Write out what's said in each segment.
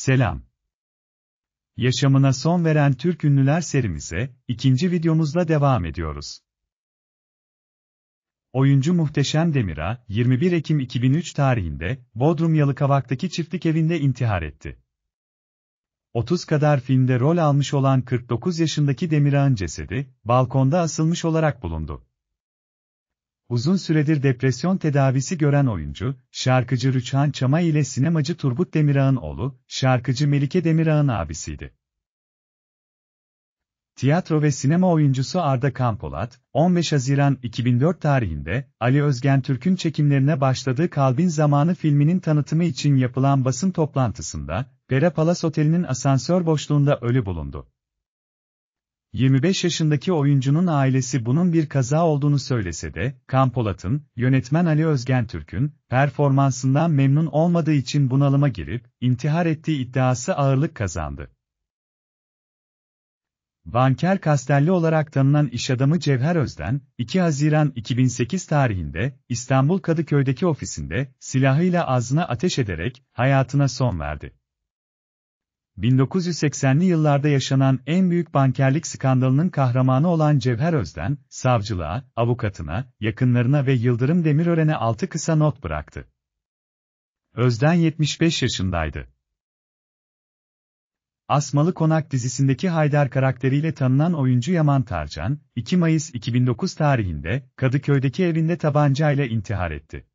Selam. Yaşamına son veren Türk ünlüler serimize, ikinci videomuzla devam ediyoruz. Oyuncu Muhteşem Demir'a, 21 Ekim 2003 tarihinde, Bodrum Yalıkavak'taki çiftlik evinde intihar etti. 30 kadar filmde rol almış olan 49 yaşındaki Demirağ'ın cesedi, balkonda asılmış olarak bulundu. Uzun süredir depresyon tedavisi gören oyuncu, şarkıcı Rüçhan Çamay ile sinemacı Turgut Demirağ'ın oğlu, şarkıcı Melike Demirağ'ın abisiydi. Tiyatro ve sinema oyuncusu Arda Kampolat, 15 Haziran 2004 tarihinde, Ali Özgen Türk'ün çekimlerine başladığı Kalbin Zamanı filminin tanıtımı için yapılan basın toplantısında, Pera Palace Oteli'nin asansör boşluğunda ölü bulundu. 25 yaşındaki oyuncunun ailesi bunun bir kaza olduğunu söylese de, Kampolat'ın, yönetmen Ali Özgen Türk'ün, performansından memnun olmadığı için bunalıma girip, intihar ettiği iddiası ağırlık kazandı. Banker Kastelli olarak tanınan iş adamı Cevher Özden, 2 Haziran 2008 tarihinde, İstanbul Kadıköy'deki ofisinde, silahıyla ağzına ateş ederek, hayatına son verdi. 1980'li yıllarda yaşanan en büyük bankerlik skandalının kahramanı olan Cevher Özden, savcılığa, avukatına, yakınlarına ve Yıldırım Demirören'e altı kısa not bıraktı. Özden 75 yaşındaydı. Asmalı Konak dizisindeki Haydar karakteriyle tanınan oyuncu Yaman Tarcan, 2 Mayıs 2009 tarihinde Kadıköy'deki evinde tabancayla intihar etti.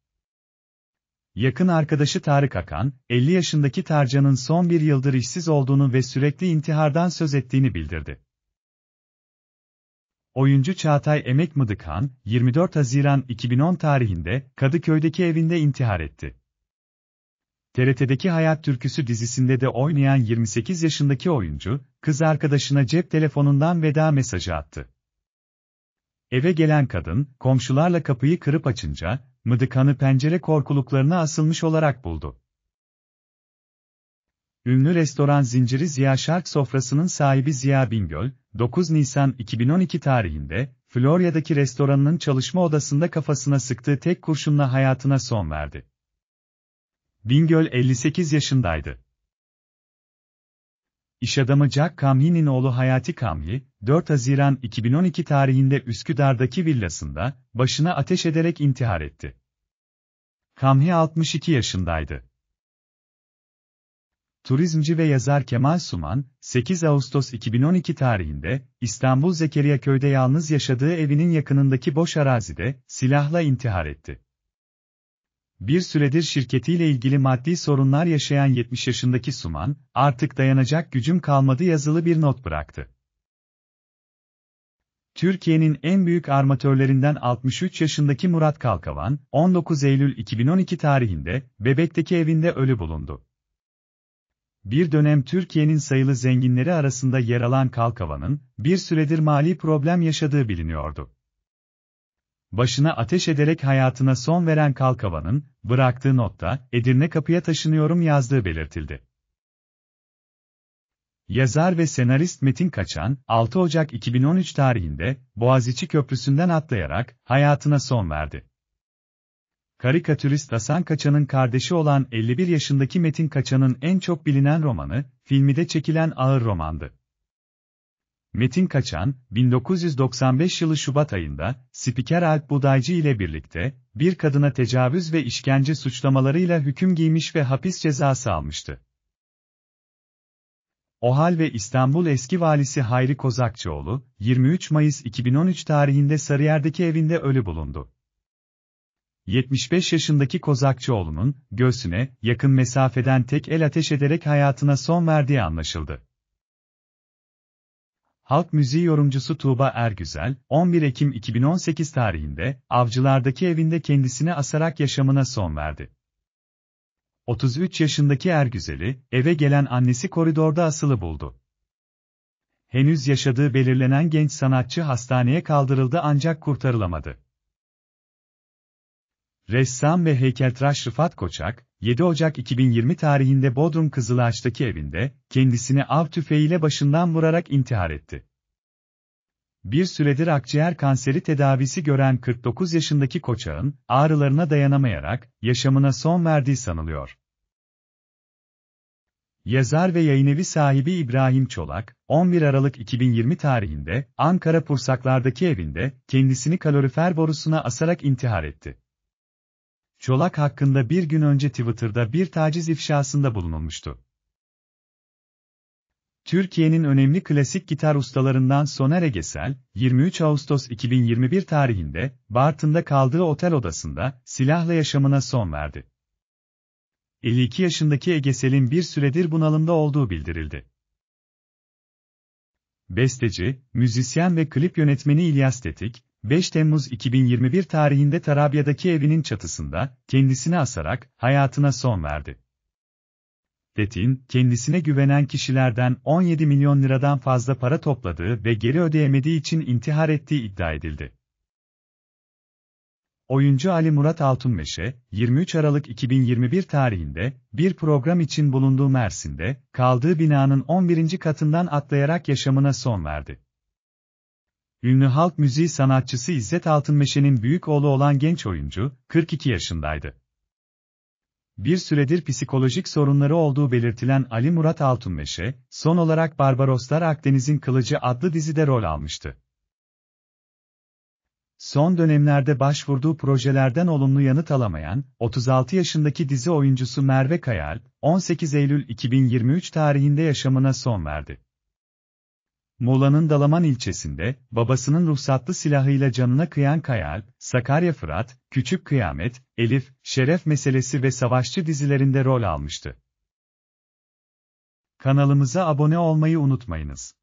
Yakın arkadaşı Tarık Akan, 50 yaşındaki Tarcan'ın son bir yıldır işsiz olduğunu ve sürekli intihardan söz ettiğini bildirdi. Oyuncu Çağatay Emek Mıdıkhan, 24 Haziran 2010 tarihinde Kadıköy'deki evinde intihar etti. TRT'deki Hayat Türküsü dizisinde de oynayan 28 yaşındaki oyuncu, kız arkadaşına cep telefonundan veda mesajı attı. Eve gelen kadın, komşularla kapıyı kırıp açınca, Mıdıkan'ı pencere korkuluklarına asılmış olarak buldu. Ünlü restoran zinciri Ziya Şark sofrasının sahibi Ziya Bingöl, 9 Nisan 2012 tarihinde, Florya'daki restoranının çalışma odasında kafasına sıktığı tek kurşunla hayatına son verdi. Bingöl 58 yaşındaydı. İş adamı Jack Kamhi'nin oğlu Hayati Kamhi, 4 Haziran 2012 tarihinde Üsküdar'daki villasında, başına ateş ederek intihar etti. Kamhi 62 yaşındaydı. Turizmci ve yazar Kemal Suman, 8 Ağustos 2012 tarihinde, İstanbul Zekeriya Köy'de yalnız yaşadığı evinin yakınındaki boş arazide, silahla intihar etti. Bir süredir şirketiyle ilgili maddi sorunlar yaşayan 70 yaşındaki Suman, artık dayanacak gücüm kalmadı yazılı bir not bıraktı. Türkiye'nin en büyük armatörlerinden 63 yaşındaki Murat Kalkavan, 19 Eylül 2012 tarihinde, Bebek'teki evinde ölü bulundu. Bir dönem Türkiye'nin sayılı zenginleri arasında yer alan Kalkavan'ın, bir süredir mali problem yaşadığı biliniyordu başına ateş ederek hayatına son veren Kalkavan'ın, bıraktığı notta, Edirne kapıya taşınıyorum yazdığı belirtildi. Yazar ve senarist Metin Kaçan, 6 Ocak 2013 tarihinde, Boğaziçi Köprüsü'nden atlayarak, hayatına son verdi. Karikatürist Hasan Kaçan'ın kardeşi olan 51 yaşındaki Metin Kaçan'ın en çok bilinen romanı, filmi de çekilen ağır romandı. Metin Kaçan, 1995 yılı Şubat ayında, spiker Alp Budaycı ile birlikte, bir kadına tecavüz ve işkence suçlamalarıyla hüküm giymiş ve hapis cezası almıştı. OHAL ve İstanbul eski valisi Hayri Kozakçıoğlu, 23 Mayıs 2013 tarihinde Sarıyer'deki evinde ölü bulundu. 75 yaşındaki Kozakçıoğlu'nun, göğsüne, yakın mesafeden tek el ateş ederek hayatına son verdiği anlaşıldı. Halk müziği yorumcusu Tuğba Ergüzel, 11 Ekim 2018 tarihinde, Avcılar'daki evinde kendisini asarak yaşamına son verdi. 33 yaşındaki Ergüzel'i, eve gelen annesi koridorda asılı buldu. Henüz yaşadığı belirlenen genç sanatçı hastaneye kaldırıldı ancak kurtarılamadı. Ressam ve heykeltıraş Rıfat Koçak, 7 Ocak 2020 tarihinde Bodrum Kızılaç'taki evinde, kendisini av tüfeğiyle başından vurarak intihar etti. Bir süredir akciğer kanseri tedavisi gören 49 yaşındaki Koçak'ın, ağrılarına dayanamayarak, yaşamına son verdiği sanılıyor. Yazar ve yayınevi sahibi İbrahim Çolak, 11 Aralık 2020 tarihinde Ankara Pursaklar'daki evinde kendisini kalorifer borusuna asarak intihar etti. Çolak hakkında bir gün önce Twitter'da bir taciz ifşasında bulunulmuştu. Türkiye'nin önemli klasik gitar ustalarından Soner Egesel, 23 Ağustos 2021 tarihinde, Bartın'da kaldığı otel odasında, silahla yaşamına son verdi. 52 yaşındaki Egesel'in bir süredir bunalımda olduğu bildirildi. Besteci, müzisyen ve klip yönetmeni İlyas Tetik, 5 Temmuz 2021 tarihinde Tarabya'daki evinin çatısında, kendisini asarak, hayatına son verdi. Tetin, kendisine güvenen kişilerden 17 milyon liradan fazla para topladığı ve geri ödeyemediği için intihar ettiği iddia edildi. Oyuncu Ali Murat Altunmeşe, 23 Aralık 2021 tarihinde, bir program için bulunduğu Mersin'de, kaldığı binanın 11. katından atlayarak yaşamına son verdi. Ünlü halk müziği sanatçısı İzzet Altınmeşe'nin büyük oğlu olan genç oyuncu, 42 yaşındaydı. Bir süredir psikolojik sorunları olduğu belirtilen Ali Murat Altunmeşe, son olarak Barbaroslar Akdeniz'in Kılıcı adlı dizide rol almıştı. Son dönemlerde başvurduğu projelerden olumlu yanıt alamayan, 36 yaşındaki dizi oyuncusu Merve Kayal, 18 Eylül 2023 tarihinde yaşamına son verdi. Muğla'nın Dalaman ilçesinde, babasının ruhsatlı silahıyla canına kıyan Kayal, Sakarya Fırat, Küçük Kıyamet, Elif, Şeref Meselesi ve Savaşçı dizilerinde rol almıştı. Kanalımıza abone olmayı unutmayınız.